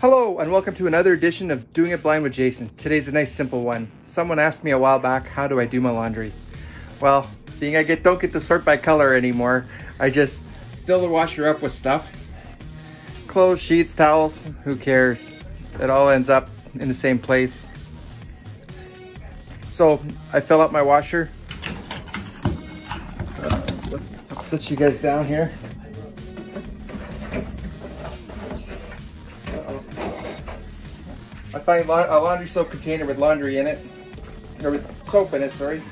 Hello, and welcome to another edition of Doing It Blind with Jason. Today's a nice simple one. Someone asked me a while back, how do I do my laundry? Well, being I get don't get to sort by color anymore, I just fill the washer up with stuff. Clothes, sheets, towels, who cares? It all ends up in the same place. So I fill up my washer. Uh, let's sit you guys down here. I find a laundry soap container with laundry in it, or with soap in it, sorry.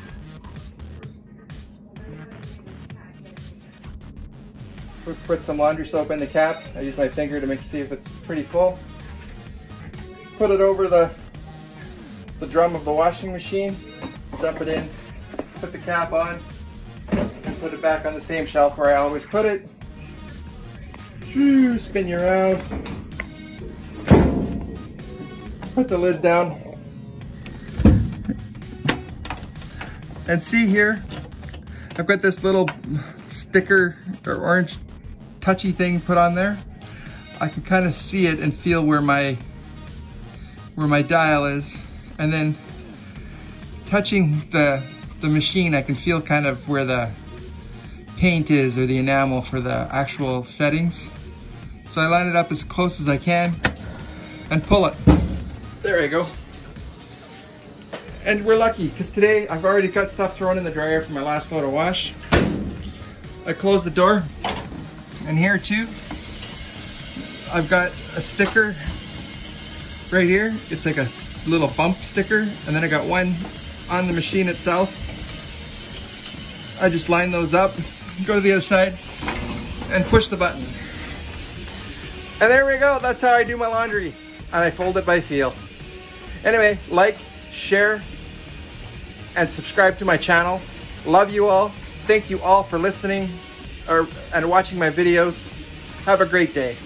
Put some laundry soap in the cap. I use my finger to make see if it's pretty full. Put it over the the drum of the washing machine. Dump it in. Put the cap on. And put it back on the same shelf where I always put it. Shoo, Spin you around put the lid down. And see here, I've got this little sticker or orange touchy thing put on there. I can kind of see it and feel where my where my dial is. And then touching the, the machine, I can feel kind of where the paint is or the enamel for the actual settings. So I line it up as close as I can and pull it. There you go. And we're lucky because today I've already got stuff thrown in the dryer for my last load of wash. I close the door and here too, I've got a sticker right here. It's like a little bump sticker and then I got one on the machine itself. I just line those up, go to the other side and push the button. And there we go, that's how I do my laundry. And I fold it by feel. Anyway, like, share, and subscribe to my channel. Love you all. Thank you all for listening or, and watching my videos. Have a great day.